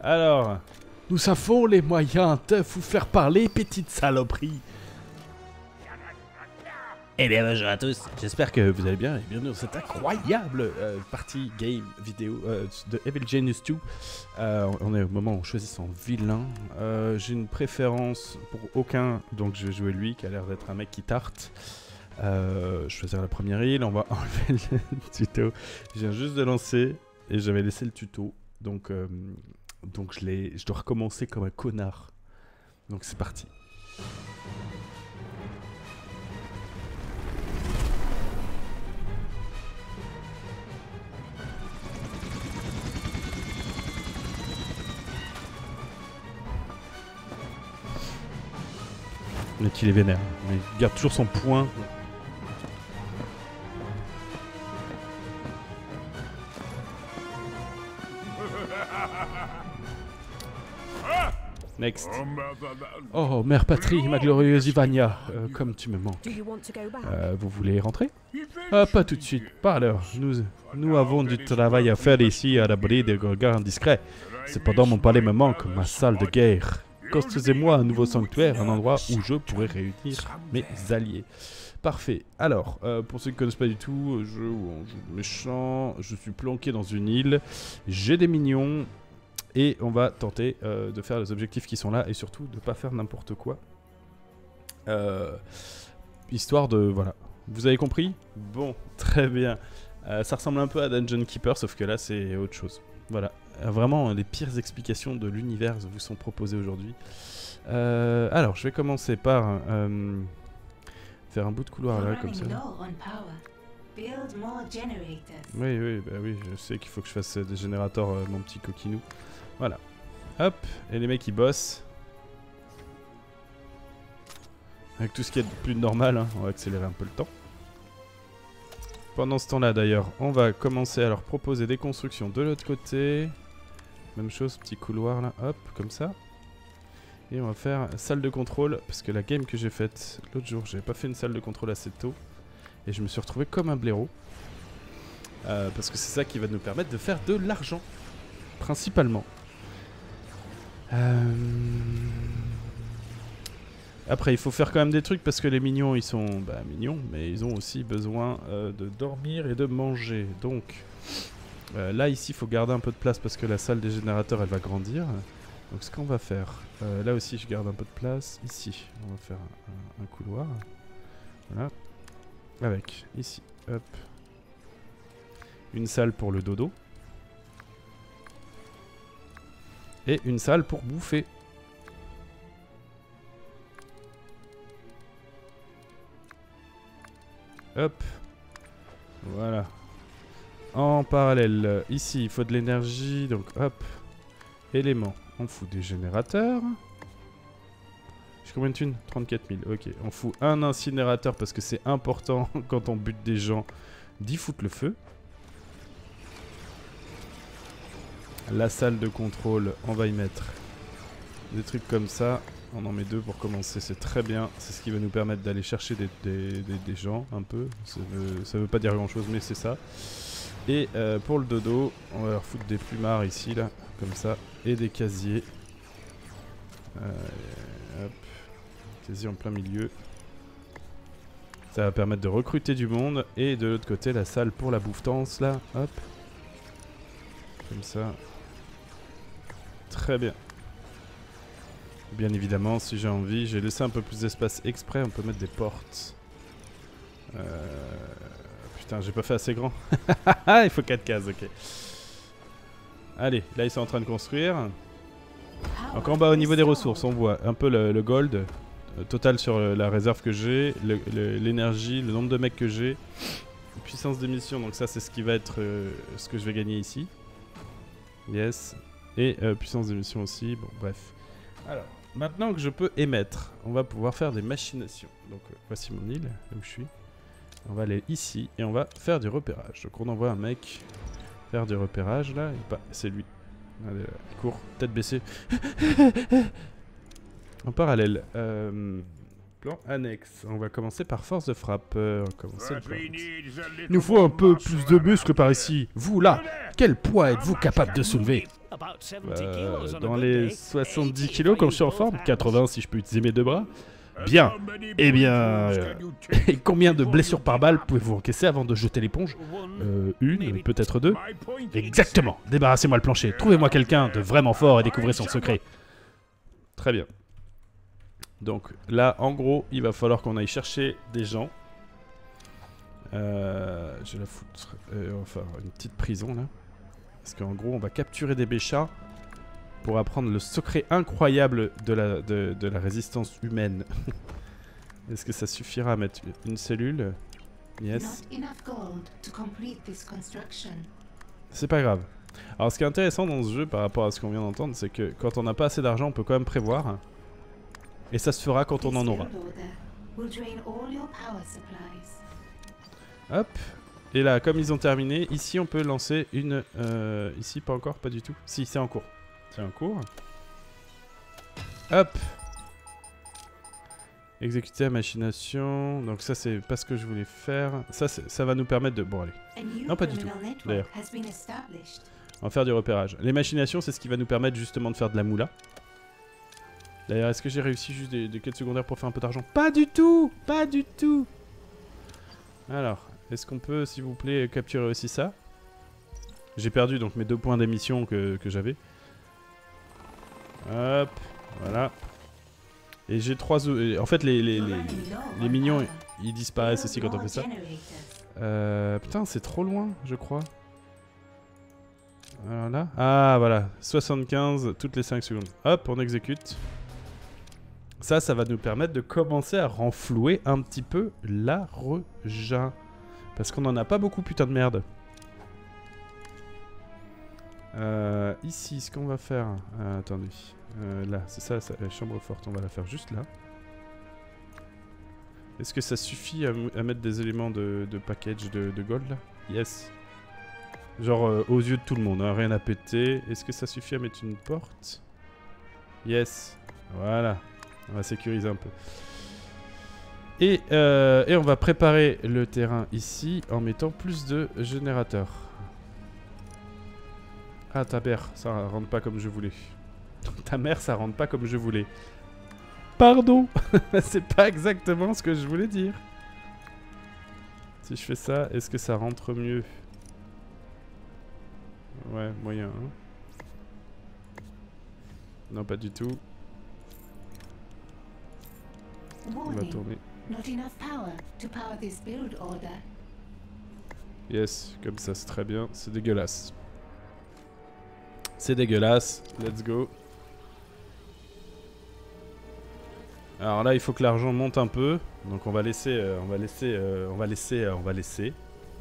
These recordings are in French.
Alors, nous avons les moyens de vous faire parler, petite saloperie. Eh bien bonjour à tous, j'espère que vous allez bien et bienvenue dans cette incroyable euh, partie game vidéo euh, de Evil Genius 2. Euh, on est au moment où on choisit son vilain. Euh, J'ai une préférence pour aucun, donc je vais jouer lui qui a l'air d'être un mec qui tarte. Euh, je choisir la première île, on va enlever le tuto. Je viens juste de lancer et j'avais laissé le tuto, donc, euh, donc je, je dois recommencer comme un connard. Donc c'est parti. Mais qu'il est vénère. Mais il garde toujours son point. Next. Oh, mère patrie, ma glorieuse Ivania, euh, comme tu me manques. Do you want to go back? Euh, vous voulez rentrer? Ah, pas tout de suite. Pas alors. Nous, nous avons du travail à faire ici à l'abri des regards indiscrets. Cependant, mon palais me manque, ma salle de guerre. Construisez-moi un nouveau sanctuaire, un endroit où je pourrais réunir mes alliés. Parfait. Alors, euh, pour ceux qui ne connaissent pas du tout, où on joue méchant, je suis planqué dans une île, j'ai des minions, et on va tenter euh, de faire les objectifs qui sont là, et surtout de ne pas faire n'importe quoi. Euh, histoire de... Voilà. Vous avez compris? Bon, très bien. Euh, ça ressemble un peu à Dungeon Keeper, sauf que là c'est autre chose. Voilà. Vraiment, les pires explications de l'univers vous sont proposées aujourd'hui. Alors, je vais commencer par faire un bout de couloir là, comme ça. Oui, oui, bah oui, je sais qu'il faut que je fasse des générateurs, euh, mon petit coquinou. Voilà. Hop, et les mecs ils bossent. Avec tout ce qui est de plus normal, hein, on va accélérer un peu le temps. Pendant ce temps-là, d'ailleurs, on va commencer à leur proposer des constructions de l'autre côté. Même chose, petit couloir là, hop, comme ça. Et on va faire salle de contrôle, parce que la game que j'ai faite l'autre jour, j'avais pas fait une salle de contrôle assez tôt. Et je me suis retrouvé comme un blaireau. Euh, parce que c'est ça qui va nous permettre de faire de l'argent. Principalement. Euh, Après, il faut faire quand même des trucs parce que les mignons, ils sont bah, mignons, mais ils ont aussi besoin euh, de dormir et de manger. Donc, euh, là, ici, il faut garder un peu de place parce que la salle des générateurs, elle va grandir. Donc, ce qu'on va faire, là aussi, je garde un peu de place. Ici, on va faire un, un- un couloir. Voilà. Avec, ici, hop. Une salle pour le dodo. Et une salle pour bouffer. Hop. Voilà. En parallèle, ici, il faut de l'énergie. Donc, hop. Éléments. On fout des générateurs. J'ai combien de thunes? 34 000. Ok. On fout un incinérateur parce que c'est important quand on bute des gens d'y foutre le feu. La salle de contrôle, on va y mettre des trucs comme ça. On en met deux pour commencer, c'est très bien. C'est ce qui va nous permettre d'aller chercher des, gens un peu. Ça veut, ça veut pas dire grand chose, mais c'est ça. Et euh, pour le dodo, on va leur foutre des plumards ici, là, comme ça, et des casiers. Euh, hop, casier en plein milieu. Ça va permettre de recruter du monde. Et de l'autre côté, la salle pour la bouffetance, là, hop. Comme ça. Très bien. Bien évidemment, si j'ai envie, j'ai laissé un peu plus d'espace exprès, on peut mettre des portes. Euh... Putain, j'ai pas fait assez grand. Il faut 4 cases, ok. Allez, là ils sont en train de construire. Donc en bas au niveau des ressources, on voit un peu le, gold euh, total sur la réserve que j'ai, l'énergie, le, nombre de mecs que j'ai, puissance d'émission, donc ça c'est ce qui va être euh, ce que je vais gagner ici. Yes. Et euh, puissance d'émission aussi, bon bref. Alors, maintenant que je peux émettre, on va pouvoir faire des machinations. Donc euh, voici mon île, là où je suis. On va aller ici et on va faire du repérage. Donc on envoie un mec faire du repérage là, c'est lui. Il court, tête baissée. en parallèle, euh, plan annexe. On va commencer par force de frappe. Il nous faut un peu plus de muscles par ici. Vous là, quel poids êtes-vous capable de soulever? Euh, dans les 70 kilos quand je suis en forme, 80 si je peux utiliser mes deux bras. Bien. Eh bien, euh, et combien de blessures par balle pouvez-vous encaisser avant de jeter l'éponge? Euh, Une, peut-être deux Exactement. Débarrassez-moi le plancher. Trouvez-moi quelqu'un de vraiment fort et découvrez son secret. Très bien. Donc là, en gros, il va falloir qu'on aille chercher des gens. Euh, je vais la foutre. Enfin, une petite prison là. Parce qu'en gros, on va capturer des béchats pour apprendre le secret incroyable de la, de, de la résistance humaine. Est-ce que ça suffira à mettre une cellule? Yes. C'est pas grave. Alors ce qui est intéressant dans ce jeu par rapport à ce qu'on vient d'entendre, c'est que quand on n'a pas assez d'argent, on peut quand même prévoir. Et ça se fera quand on en aura. Hop. Et là, comme ils ont terminé, ici on peut lancer une... Euh, ici, pas encore, pas du tout. Si, c'est en cours. C'est en cours. Hop. Exécuter la machination. Donc ça, c'est pas ce que je voulais faire. Ça, ça va nous permettre de... Bon, allez. Non, pas du tout, d'ailleurs. On va faire du repérage. Les machinations, c'est ce qui va nous permettre justement de faire de la moula. D'ailleurs, est-ce que j'ai réussi juste des, des, quêtes secondaires pour faire un peu d'argent? Pas du tout Pas du tout Alors, est-ce qu'on peut, s'il vous plaît, capturer aussi ça? J'ai perdu donc mes deux points d'émission que, que j'avais. Hop, voilà. Et j'ai trois. En fait, les, les, les, les, mignons, ils disparaissent aussi quand on fait ça. Euh, putain, c'est trop loin, je crois. Voilà. Ah, voilà. 75 toutes les 5 secondes. Hop, on exécute. Ça, ça va nous permettre de commencer à renflouer un petit peu la reja. Parce qu'on en a pas beaucoup, putain de merde. Euh, ici, ce qu'on va faire... Euh, attendez. Euh, là, c'est ça, la chambre forte. On va la faire juste là. Est-ce que ça suffit à, mettre des éléments de, package de, gold là? Yes. Genre aux yeux de tout le monde, hein, rien à péter. Est-ce que ça suffit à mettre une porte? Yes. Voilà. On va sécuriser un peu. Et, euh, et on va préparer le terrain ici en mettant plus de générateurs. Ah, ta mère, ça rentre pas comme je voulais. ta mère, ça rentre pas comme je voulais. Pardon C'est pas exactement ce que je voulais dire. Si je fais ça, est-ce que ça rentre mieux? Ouais, moyen. Hein. non, pas du tout. On va tourner. Yes, comme ça c'est très bien. C'est dégueulasse. C'est dégueulasse. Let's go. Alors là, il faut que l'argent monte un peu. Donc on va laisser, euh, on va laisser, euh, on va laisser, euh, on va laisser.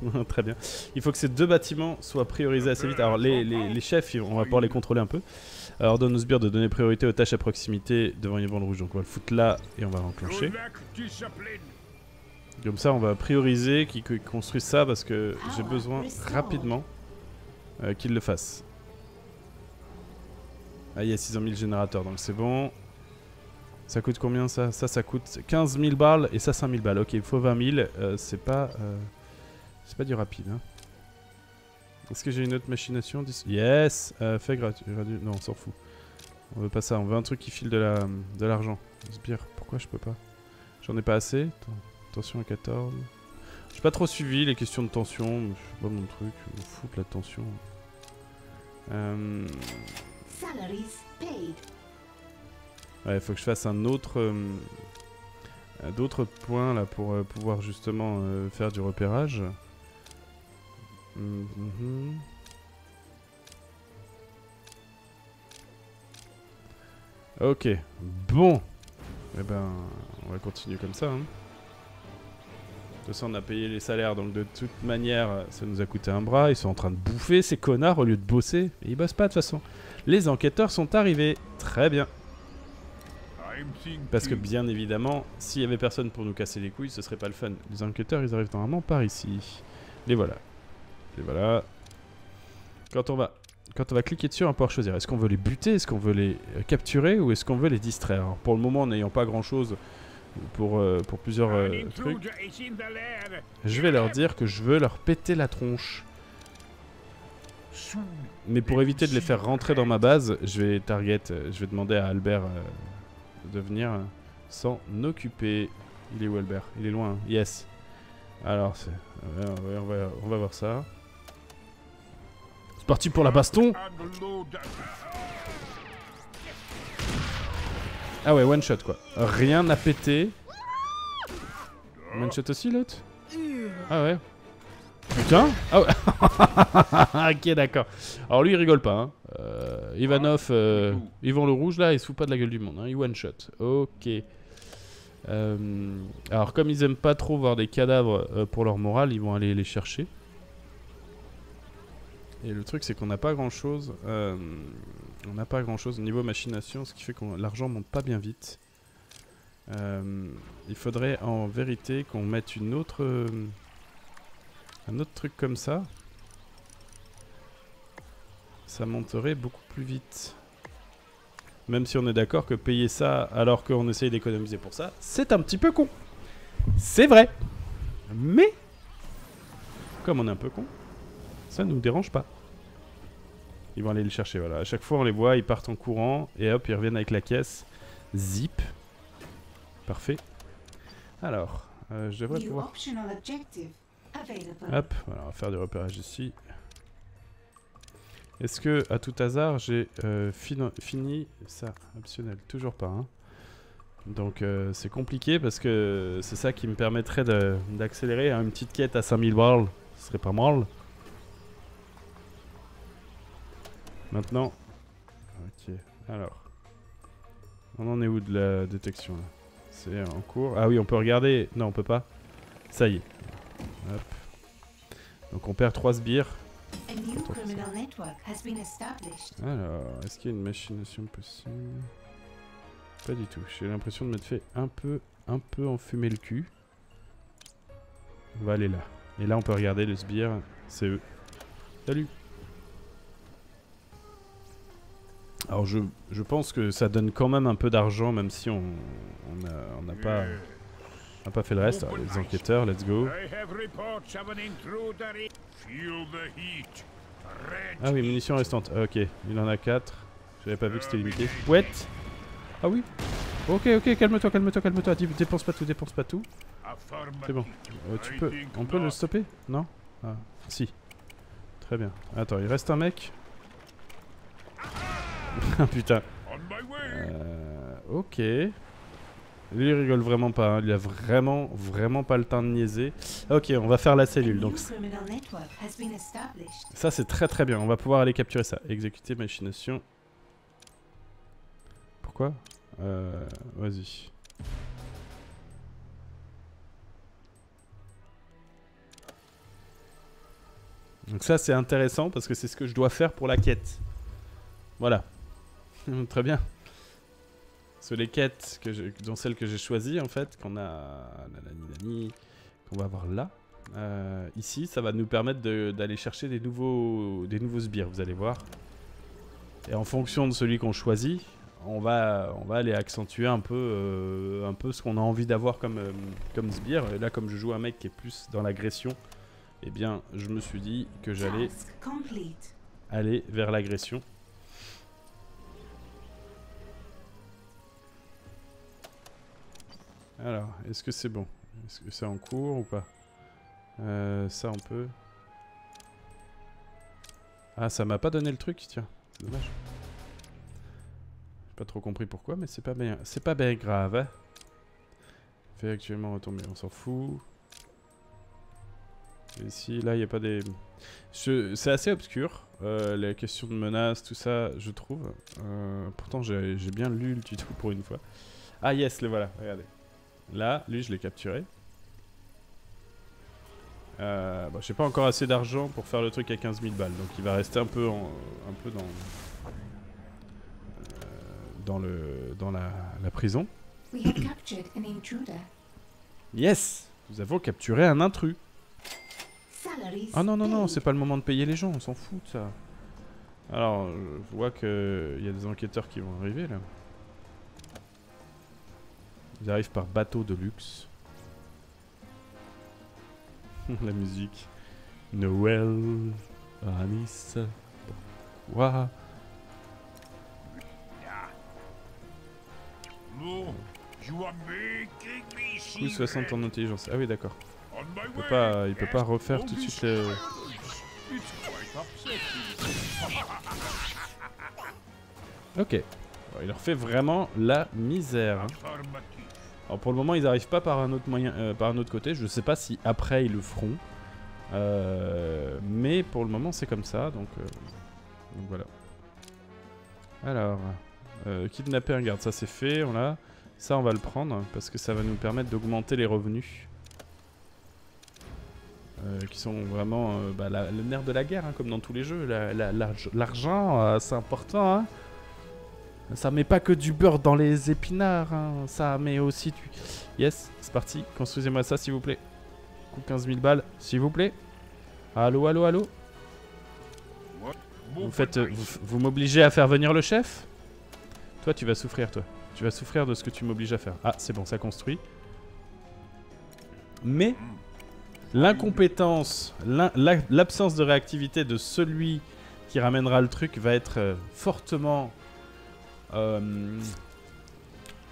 Très bien. Il faut que ces deux bâtiments soient priorisés assez vite. Alors les, les, les chefs, on va pouvoir les contrôler un peu. Alors donne sbires de donner priorité aux tâches à proximité devant une bande rouge. Donc on va le foutre là et on va l'enclencher. Comme ça, on va prioriser qu'ils construisent ça parce que j'ai besoin rapidement euh, qu'ils le fassent. Ah, il y a 600 000 générateurs, donc c'est bon. Ça coûte combien ça? Ça, ça coûte 15 000 balles et ça 5 000 balles. Ok, il faut 20 000. Euh, c'est pas... Euh, c'est pas du rapide. Hein. Est-ce que j'ai une autre machination Yes euh, Fait gratuit. Non, on s'en fout. On veut pas ça. On veut un truc qui file de l'argent. La, de Sbire, pourquoi je peux pas? J'en ai pas assez. Tension à 14. J'ai pas trop suivi les questions de tension. C'est pas mon truc. On fout la tension. Euh... Ouais, il faut que je fasse un autre... Euh, d'autres points là pour euh, pouvoir justement euh, faire du repérage. Mhm. Ok, bon. Eh ben, on va continuer comme ça. Hein. De toute façon, on a payé les salaires, donc de toute manière, ça nous a coûté un bras. Ils sont en train de bouffer, ces connards, au lieu de bosser. Et ils bossent pas, de toute façon. Les enquêteurs sont arrivés. Très bien. Parce que bien évidemment, s'il y avait personne pour nous casser les couilles, ce serait pas le fun. Les enquêteurs, ils arrivent normalement par ici. Les voilà. Et voilà. Quand on va, quand on va cliquer dessus, on va pouvoir choisir. Est-ce qu'on veut les buter, est-ce qu'on veut les euh, capturer? Ou est-ce qu'on veut les distraire? Pour le moment, n'ayant pas grand-chose pour, euh, pour plusieurs euh, trucs, je vais leur dire que je veux leur péter la tronche. mais pour éviter de les faire rentrer dans ma base, je vais target, je vais demander à Albert euh, de venir s'en occuper. Il est où Albert? Il est loin. hein? Yes. Alors, va, on va voir ça. Parti pour la baston. Ah ouais, one shot quoi. Rien n'a pété. One shot aussi l'autre Ah ouais. Putain Ah ouais Ok d'accord. Alors lui il rigole pas. Hein. Euh, Ivanov, euh, Yvan le rouge là, il se fout pas de la gueule du monde. Hein. Il one shot. Ok. Euh, alors comme ils aiment pas trop voir des cadavres euh, pour leur morale, ils vont aller les chercher. Et le truc c'est qu'on n'a pas grand chose. on n'a pas grand chose au niveau machination, ce qui fait que l'argent monte pas bien vite. Euh, il faudrait en vérité qu'on mette une autre, euh, un autre truc comme ça. Ça monterait beaucoup plus vite. Même si on est d'accord que payer ça alors qu'on essaye d'économiser pour ça, c'est un petit peu con. C'est vrai. Mais, comme on est un peu con, ça nous dérange pas. Ils vont aller le chercher, voilà. À chaque fois, on les voit, ils partent en courant, et hop, ils reviennent avec la caisse. Zip. Parfait. Alors, euh, je devrais pouvoir... Hop, voilà, on va faire du repérage ici. Est-ce que, à tout hasard, j'ai euh, fini, ça? Optionnel, toujours pas. hein. Donc euh, c'est compliqué parce que c'est ça qui me permettrait d'accélérer à une petite quête à 5000 balles. Ce serait pas mal. Maintenant. Ok, alors. On en est où de la détection là? C'est en cours. Ah oui, on peut regarder. Non, on peut pas. Ça y est. Hop. Donc on perd 3 sbires. A new criminal network has been established. Alors, est-ce qu'il y a une machination possible? Pas du tout. J'ai l'impression de m'être fait un peu, un peu enfumer le cul. On va aller là. Et là, on peut regarder le sbire. C'est eux. Salut Alors, je, je pense que ça donne quand même un peu d'argent, même si on on a- on n'a pas, on n'a pas fait le reste. Alors, les enquêteurs, let's go. I have reports of an intruder. Feel the heat. Red Ah oui, munitions restantes. Ah, ok, il en a 4. J'avais pas vu que c'était limité. Ouais Ah oui Ok, ok, calme-toi, calme-toi, calme-toi. Dépense pas tout, dépense pas tout. C'est bon. Euh, tu peux. On peut le stopper? Non? Ah, si. Très bien. Attends, il reste un mec putain. Euh, ok. Lui, il rigole vraiment pas. hein. Il a vraiment, vraiment pas le temps de niaiser. Ok, on va faire la cellule. Donc. Ça c'est très très bien, on va pouvoir aller capturer ça. Exécuter machination. Pourquoi? Euh... Vas-y. Donc ça c'est intéressant parce que c'est ce que je dois faire pour la quête. Voilà. très bien. Sur les quêtes, que je- dont celles que j'ai choisies en fait, qu'on a... qu'on va voir là. Euh, ici, ça va nous permettre de- d'aller chercher des nouveaux, des nouveaux sbires, vous allez voir. Et en fonction de celui qu'on choisit, on va, on va aller accentuer un peu, euh, un peu ce qu'on a envie d'avoir comme, euh, comme sbire. Et là, comme je joue un mec qui est plus dans l'agression, eh bien, je me suis dit que j'allais aller vers l'agression. Alors, est-ce que c'est bon? Est-ce que c'est en cours ou pas? Euh, Ça, on peut. Ah, ça m'a pas donné le truc, tiens. C'est dommage. J'ai pas trop compris pourquoi, mais c'est pas bien. C'est pas bien grave. Hein Fait actuellement retomber, on s'en fout. Et Ici, là, il n'y a pas des. C'est assez obscur, euh, les questions de menaces, tout ça, je trouve. Euh, pourtant, j'ai bien lu le tuto pour une fois. Ah, yes, le voilà, regardez. Là, lui, je l'ai capturé. Euh, bon, j'ai pas encore assez d'argent pour faire le truc à 15 000 balles, donc il va rester un peu, en- un peu dans, euh, dans, le, dans la, la prison. We have captured an intruder. Yes Nous avons capturé un intrus. Ah non, non, non, c'est pas le moment de payer les gens, on s'en fout de ça. Alors, je vois qu'il y a des enquêteurs qui vont arriver là. Ils arrivent par bateau de luxe. La musique. Noël me see Plus 60 en intelligence. Ah oui, d'accord. On my Il peut pas, il peut pas refaire tout de suite le... Ok. Il leur fait vraiment la misère. hein. Alors pour le moment, ils arrivent pas par un autre moyen, euh, par un autre côté. Je sais pas si après ils le feront. Euh, mais pour le moment, c'est comme ça. Donc, euh, donc voilà. Alors, euh, kidnapper un garde, ça c'est fait. On. Ça, on va le prendre parce que ça va nous permettre d'augmenter les revenus. Qui sont vraiment bah, le nerf de la guerre, hein, comme dans tous les jeux. La- la- l'arg- L'argent, c'est important. Hein. Ça met pas que du beurre dans les épinards, hein. ça met aussi du... Yes, c'est parti, construisez-moi ça s'il vous plaît. Coût 15 000 balles, s'il vous plaît. Allô, allô, allô Vous, faites, euh, vous, vous m'obligez à faire venir le chef? Toi, tu vas souffrir, toi. Tu vas souffrir de ce que tu m'obliges à faire. Ah, c'est bon, ça construit. Mais l'incompétence, l'in- la- l'absence de réactivité de celui qui ramènera le truc va être euh, fortement... euh,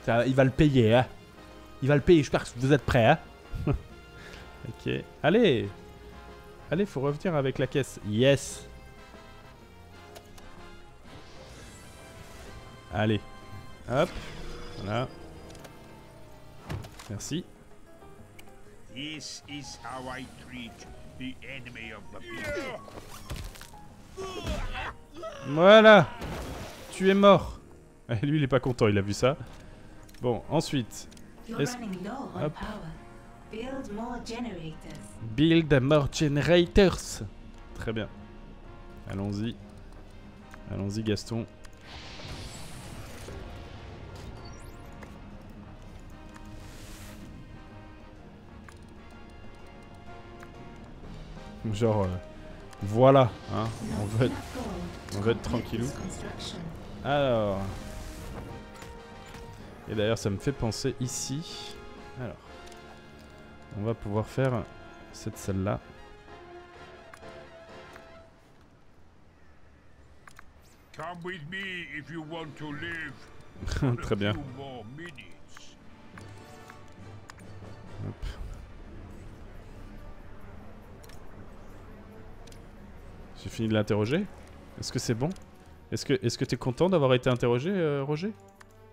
ça- il va le payer, hein. Il va le payer, j'espère que vous êtes prêts, hein. ok. Allez Allez, faut revenir avec la caisse. Yes Allez. Hop. Voilà. Merci. This is how I treat the enemy of the people. Voilà Tu es mort lui, il est pas content, il a vu ça. Bon, ensuite, Hop. Build more generators. build more generators. Très bien. Allons-y. Allons-y, Gaston. Genre, euh, voilà, hein, on veut être... on veut être tranquillou. Alors. Et d'ailleurs, ça me fait penser ici. Alors. On va pouvoir faire cette salle-là. Très bien. Hop. J'ai fini de l'interroger Est-ce que c'est bon? Est-ce que est-ce que t'es content d'avoir été interrogé, euh, Roger?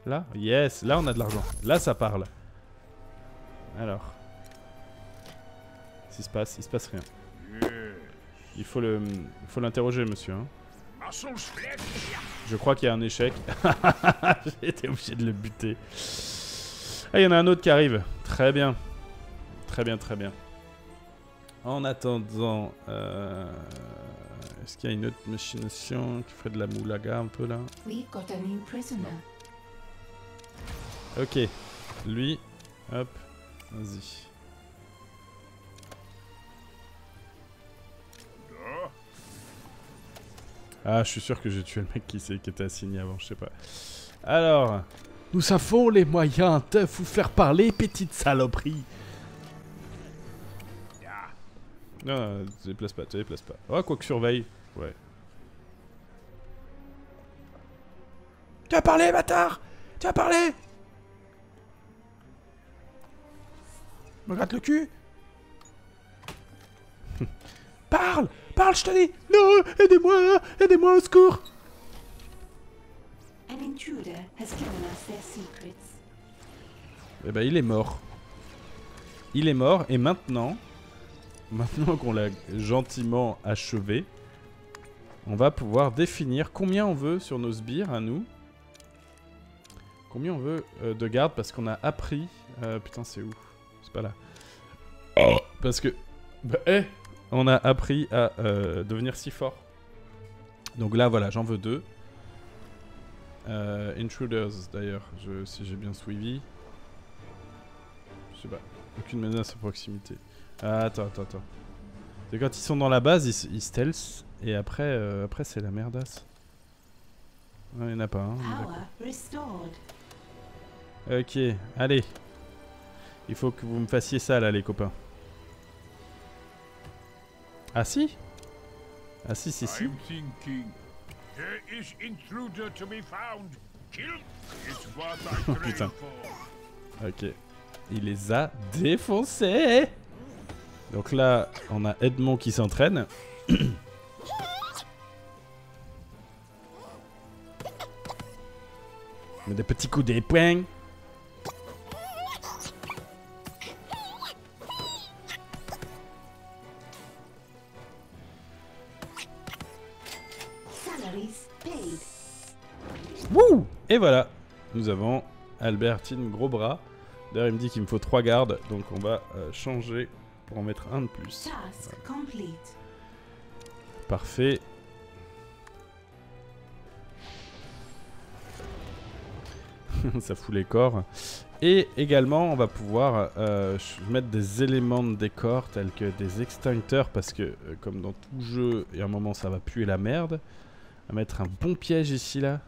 Là? Yes, là on a de l'argent. Là ça parle. Alors. Qui se passe Il se passe rien. Il faut le, il faut l'interroger, monsieur. hein. Je crois qu'il y a un échec. J'ai été obligé de le buter. Ah, il y en a un autre qui arrive. Très bien. Très bien, très bien. En attendant, euh, est-ce qu'il y a une autre machination qui ferait de la moulaga un peu là? Got a new prisoner. Ok. Lui, hop, vas-y. Ah, je suis sûr que j'ai tué le mec qui, était assigné avant, je sais pas. Alors, nous avons les moyens de vous faire parler, petite saloperie. yeah. Non, non, te déplace pas, te déplace pas. Oh, quoi que surveille. Ouais. Tu as parlé, bâtard? Tu as parlé? Me gratte le cul Parle Parle, je te dis Non Aidez-moi Aidez-moi au secours An intruder has given us their secrets. Eh ben, il est mort. Il est mort, et maintenant, maintenant qu'on l'a gentiment achevé, on va pouvoir définir combien on veut sur nos sbires à nous. Combien on veut euh, de garde, parce qu'on a appris... euh, putain, c'est où? C'est pas là. Parce que... Bah, eh, on a appris à euh, devenir si fort. Donc là, voilà, j'en veux deux. Euh, intruders, d'ailleurs, si j'ai bien suivi. Je sais pas. Aucune menace à proximité. Ah, attends, attends, attends. C'est quand ils sont dans la base, ils, ils stealth. Et après, euh, après c'est la merdasse. Il n'y en a pas, hein. Ok, allez. Il faut que vous me fassiez ça, là, les copains. Ah si? Ah si, si, si. Train Putain. Ok. Il les a défoncés Donc là, on a Edmond qui s'entraîne. Des petits coups d'épingle. Salaries voilà, nous avons Albertine gros bras. D'ailleurs, il me dit qu'il me faut 3 gardes, donc on va euh, changer pour en mettre un de plus. Parfait. Ça fout les corps. Et également, on va pouvoir euh, mettre des éléments de décor tels que des extincteurs parce que, euh, comme dans tout jeu, il y a un moment ça va puer la merde. On va mettre un bon piège ici là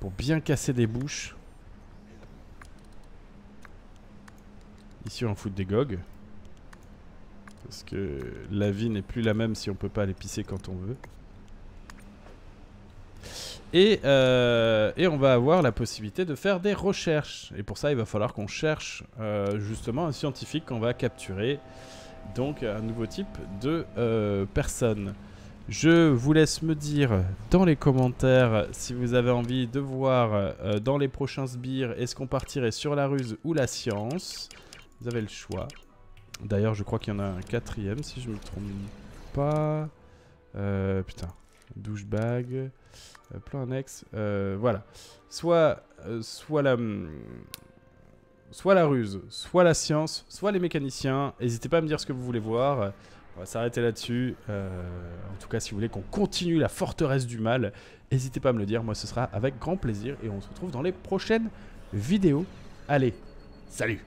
pour bien casser des bouches. Ici, on fout des gogs. Parce que la vie n'est plus la même si on peut pas aller pisser quand on veut. Et, euh, on va avoir la possibilité de faire des recherches. Et pour ça, il va falloir qu'on cherche euh, justement un scientifique qu'on va capturer. Donc un nouveau type de euh, personne. Je vous laisse me dire dans les commentaires si vous avez envie de voir euh, dans les prochains sbires est-ce qu'on partirait sur la ruse ou la science? Vous avez le choix. D'ailleurs, je crois qu'il y en a un quatrième, si je me trompe pas. Euh, putain. Douchebag. Euh, plan annexe. Euh, voilà. Soit, soit la... Soit la ruse, soit la science, soit les mécaniciens. N'hésitez pas à me dire ce que vous voulez voir. On va s'arrêter là-dessus. Euh, en tout cas, si vous voulez qu'on continue la forteresse du mal, n'hésitez pas à me le dire. Moi, ce sera avec grand plaisir. Et on se retrouve dans les prochaines vidéos. Allez, salut